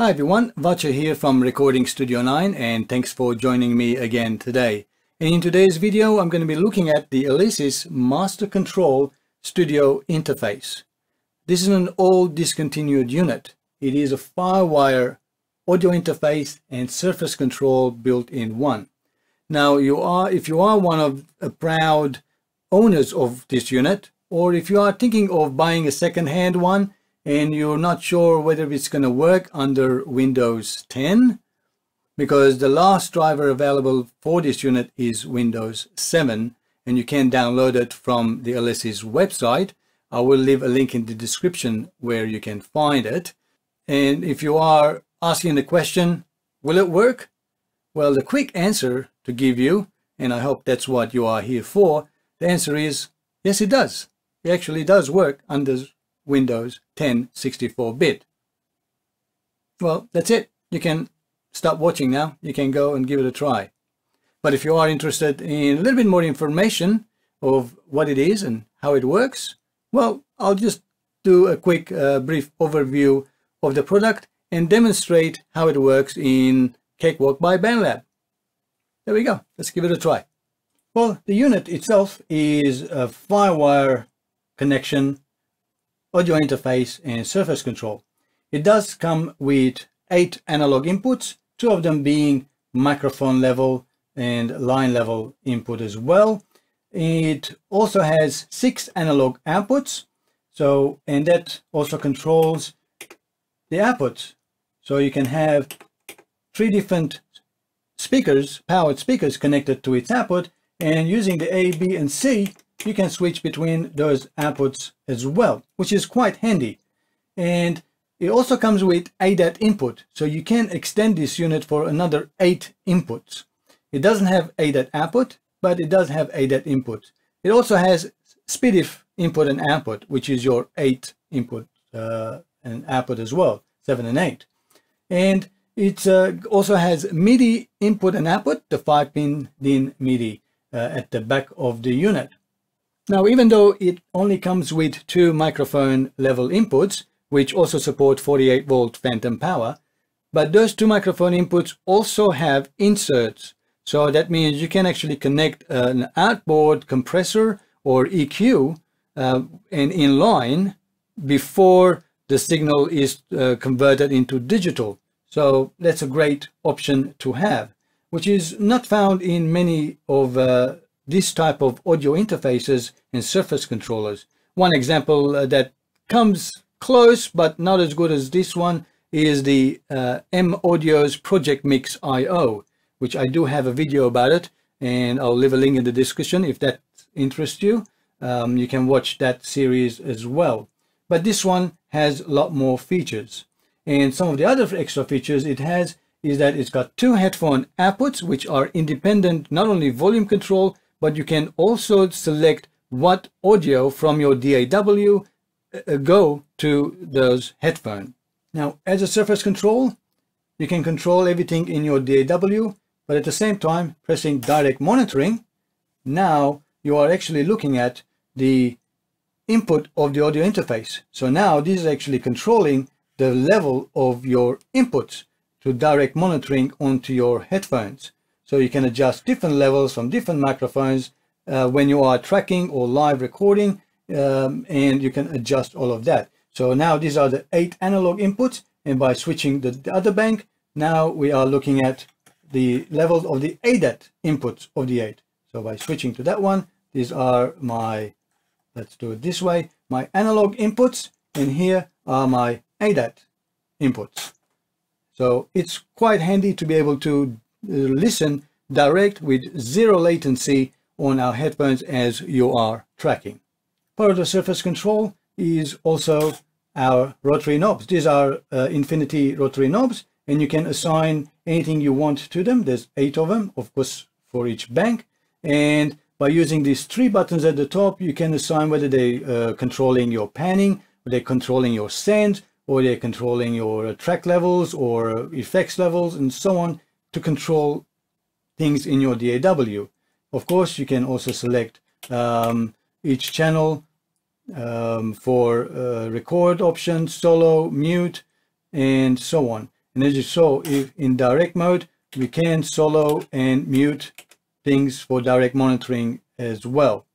Hi everyone, Vatche here from Recording Studio 9 and thanks for joining me again today. In today's video I'm going to be looking at the Alesis Master Control Studio interface. This is an old discontinued unit. It is a Firewire audio interface and surface control built in one. Now you are, if you are one of the proud owners of this unit, or if you are thinking of buying a second-hand one, and you're not sure whether it's going to work under Windows 10 because the last driver available for this unit is Windows 7 and you can download it from the Alesis website. I will leave a link in the description where you can find it. And if you are asking the question, will it work? Well, the quick answer to give you, and I hope that's what you are here for, the answer is yes, it does. It actually does work under Windows 10 64-bit. Well, that's it. You can stop watching now. You can go and give it a try. But if you are interested in a little bit more information of what it is and how it works, well, I'll just do a quick uh, brief overview of the product and demonstrate how it works in Cakewalk by BandLab. There we go. Let's give it a try. Well, the unit itself is a Firewire connection audio interface and surface control. It does come with eight analog inputs, two of them being microphone level and line level input as well. It also has six analog outputs. So, and that also controls the outputs. So you can have three different speakers, powered speakers connected to its output and using the A, B and C, you can switch between those outputs as well, which is quite handy. And it also comes with ADAT input, so you can extend this unit for another eight inputs. It doesn't have ADAT output, but it does have ADAT input. It also has SPDIF input and output, which is your eight input uh, and output as well, seven and eight. And it uh, also has MIDI input and output, the five pin DIN MIDI uh, at the back of the unit. Now, even though it only comes with two microphone level inputs, which also support 48 volt phantom power, but those two microphone inputs also have inserts. So that means you can actually connect an outboard compressor or EQ uh, and in line before the signal is uh, converted into digital. So that's a great option to have, which is not found in many of uh, this type of audio interfaces and surface controllers. One example uh, that comes close but not as good as this one is the uh, M Audio's Project Mix IO, which I do have a video about it and I'll leave a link in the description if that interests you. Um, you can watch that series as well. But this one has a lot more features. And some of the other extra features it has is that it's got two headphone outputs, which are independent, not only volume control, but you can also select what audio from your DAW uh, go to those headphones. Now, as a surface control, you can control everything in your DAW, but at the same time, pressing direct monitoring, now you are actually looking at the input of the audio interface. So now this is actually controlling the level of your inputs to direct monitoring onto your headphones. So you can adjust different levels from different microphones uh, when you are tracking or live recording, um, and you can adjust all of that. So now these are the eight analog inputs, and by switching the, the other bank, now we are looking at the levels of the ADAT inputs of the eight. So by switching to that one, these are my, let's do it this way, my analog inputs, and here are my ADAT inputs. So it's quite handy to be able to listen direct with zero latency on our headphones as you are tracking. Part of the surface control is also our rotary knobs. These are uh, infinity rotary knobs and you can assign anything you want to them. There's eight of them, of course, for each bank. And by using these three buttons at the top, you can assign whether they're uh, controlling your panning, they're controlling your send, or they're controlling your track levels or effects levels and so on to control things in your DAW. Of course, you can also select um, each channel um, for uh, record options, solo, mute, and so on. And as you saw, if in direct mode, we can solo and mute things for direct monitoring as well.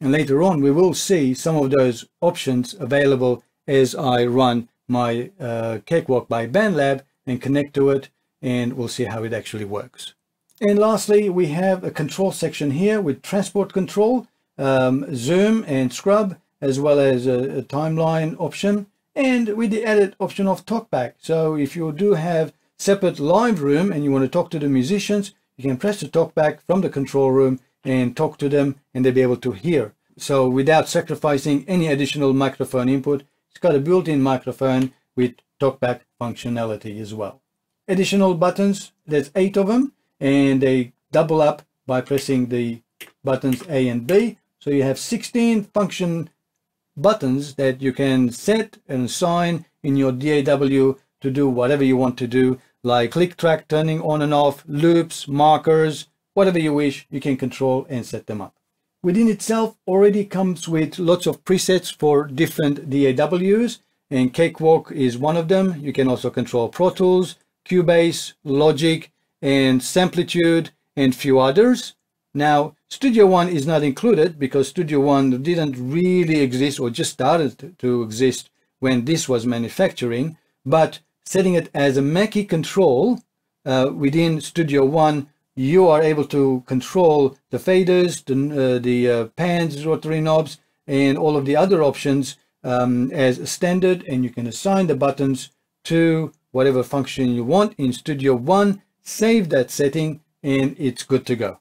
And later on, we will see some of those options available as I run my uh, Cakewalk by BandLab and connect to it, and we'll see how it actually works. And lastly, we have a control section here with transport control, um, zoom and scrub, as well as a, a timeline option, and with the added option of talkback. So if you do have separate live room and you want to talk to the musicians, you can press the talkback from the control room and talk to them and they'll be able to hear. So without sacrificing any additional microphone input, it's got a built-in microphone with talkback functionality as well. Additional buttons, there's eight of them, and they double up by pressing the buttons A and B. So you have 16 function buttons that you can set and assign in your DAW to do whatever you want to do, like click track turning on and off, loops, markers, whatever you wish, you can control and set them up. Within itself already comes with lots of presets for different DAWs and Cakewalk is one of them. You can also control Pro Tools, Cubase, Logic and Samplitude and few others. Now Studio One is not included because Studio One didn't really exist or just started to exist when this was manufacturing but setting it as a Mackie control uh, within Studio One you are able to control the faders, the, uh, the uh, pans, rotary knobs, and all of the other options um, as a standard, and you can assign the buttons to whatever function you want in Studio One, save that setting, and it's good to go.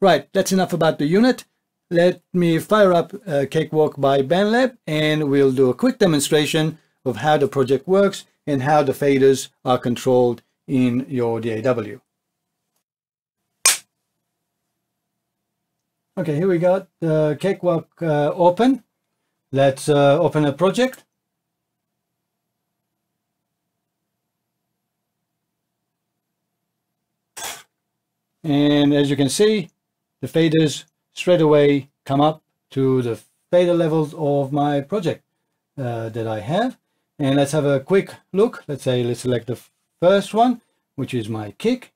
Right, that's enough about the unit. Let me fire up uh, Cakewalk by BandLab, and we'll do a quick demonstration of how the project works and how the faders are controlled in your DAW. Okay, here we got the Cakewalk uh, open. Let's uh, open a project. And as you can see, the faders straight away come up to the fader levels of my project uh, that I have. And let's have a quick look. Let's say let's select the first one, which is my kick.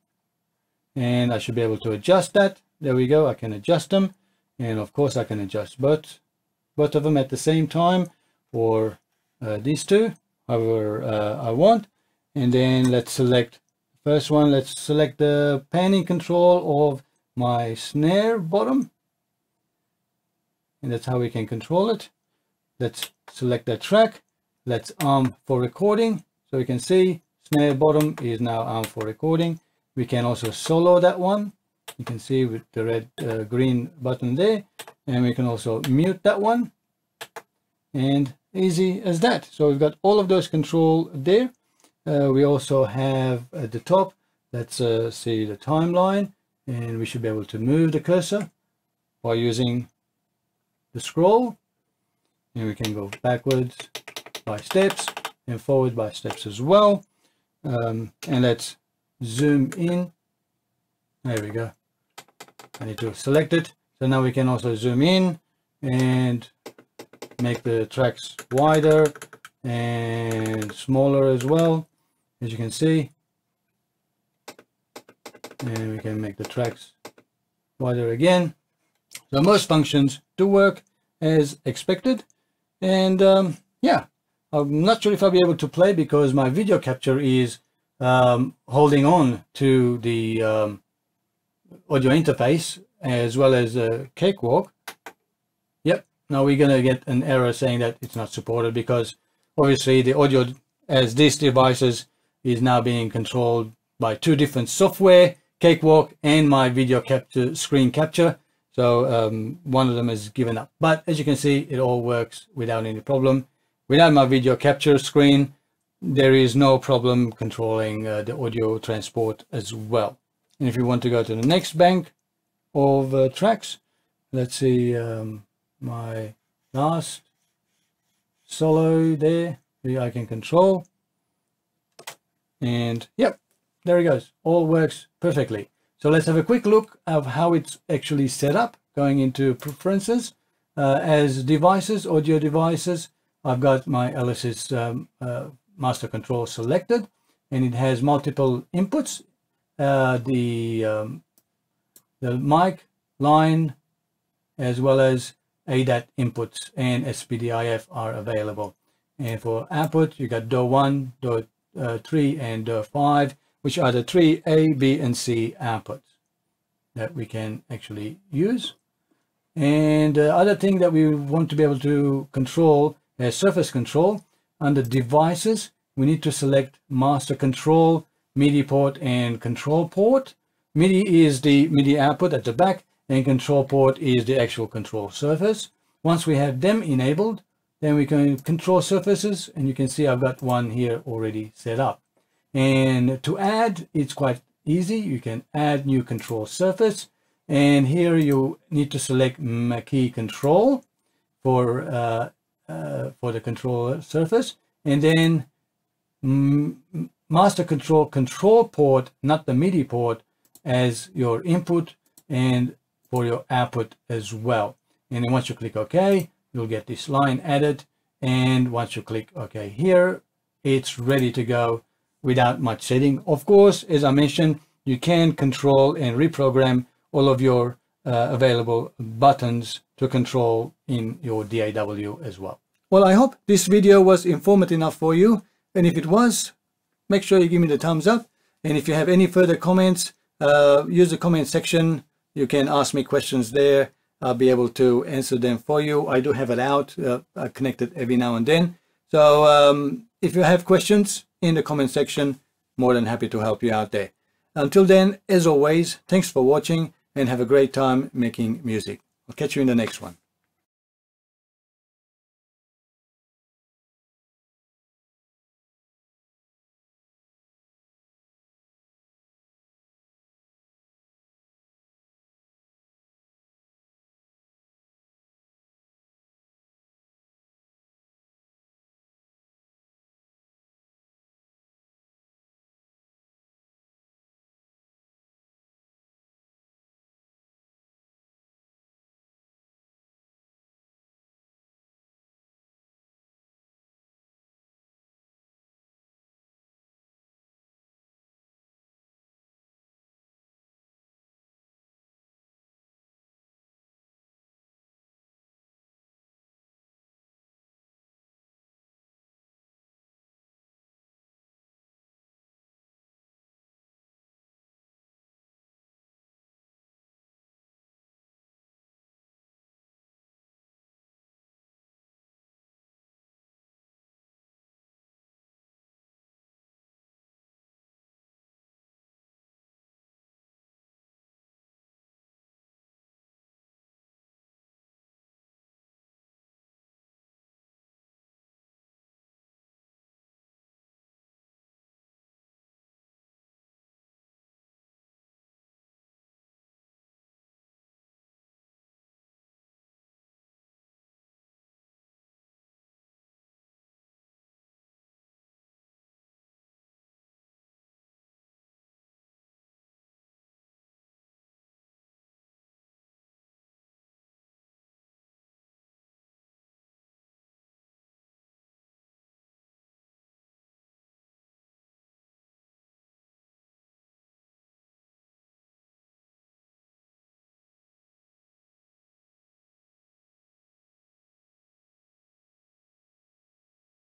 And I should be able to adjust that there we go I can adjust them and of course I can adjust both both of them at the same time or uh, these two however uh, I want. And then let's select first one let's select the panning control of my snare bottom. And that's how we can control it. Let's select that track. Let's arm for recording. So you can see snare bottom is now arm for recording. We can also solo that one. You can see with the red uh, green button there and we can also mute that one. And easy as that. So we've got all of those control there. Uh, we also have at the top let's uh, see the timeline. And we should be able to move the cursor by using the scroll. And we can go backwards by steps and forward by steps as well. Um, and let's zoom in. There we go. I need to select it so now we can also zoom in and make the tracks wider and smaller as well as you can see. And we can make the tracks wider again. So most functions do work as expected. And um, yeah I'm not sure if I'll be able to play because my video capture is um, holding on to the um, audio interface as well as a cakewalk. Yep, now we're going to get an error saying that it's not supported because obviously the audio as these devices is now being controlled by two different software, Cakewalk and my video capture screen capture. So um, one of them is given up. But as you can see, it all works without any problem. Without my video capture screen, there is no problem controlling uh, the audio transport as well. And if you want to go to the next bank of uh, tracks, let's see um, my last solo there, I can control. And yep, there it goes. All works perfectly. So let's have a quick look of how it's actually set up going into preferences. Uh, as devices, audio devices, I've got my Alesis um, uh, master control selected and it has multiple inputs. Uh, the, um, the mic, line, as well as ADAT inputs and SPDIF are available. And for output, you got DO1, DO3, uh, and DO5, which are the three A, B, and C outputs that we can actually use. And the other thing that we want to be able to control is surface control. Under devices, we need to select master control, MIDI port, and control port. MIDI is the MIDI output at the back, and control port is the actual control surface. Once we have them enabled, then we can control surfaces, and you can see I've got one here already set up. And to add, it's quite easy. You can add new control surface, and here you need to select Mackie control for uh, uh, for the control surface, and then master control control port, not the MIDI port, as your input, and for your output as well. And then once you click OK, you'll get this line added. And once you click OK here, it's ready to go without much setting. Of course, as I mentioned, you can control and reprogram all of your uh, available buttons to control in your DAW as well. Well, I hope this video was informative enough for you. And if it was, make sure you give me the thumbs up. And if you have any further comments, uh, use the comment section you can ask me questions there. I'll be able to answer them for you. I do have it out. Uh, I connect it every now and then. So um, if you have questions in the comment section, more than happy to help you out there. Until then, as always, thanks for watching and have a great time making music. I'll catch you in the next one.